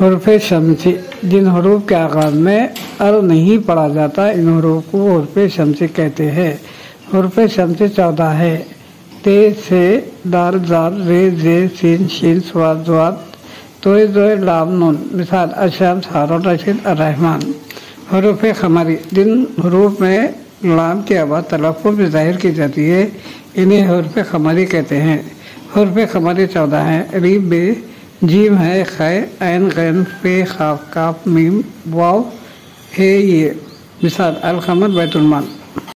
हरूफ शमसी, जिन हरूफ के आगाज़ में अल नहीं पढ़ा जाता, इन हरूफ को हरूफ शमसी कहते हैं। हरूफ शमसी चौदह है। ते, से, दाल जाल रे, जे, सीन, शीन, स्वाद तोय जोय लाम, नून, मिसाल अशम हारून रशीद रहमान हरूफ खमारी, जिन हरूफ में लाम की आवाज़ तलफ़ में ज़ाहिर की जाती है, इन्हें हरफ खमारी कहते हैं। हरफ खमारी चौदह हैं रीब बे जीम है खै एन गैन, पे खाफ काफ मीम, वाव, है ये, मिसाल, अलखमर बैतुलमान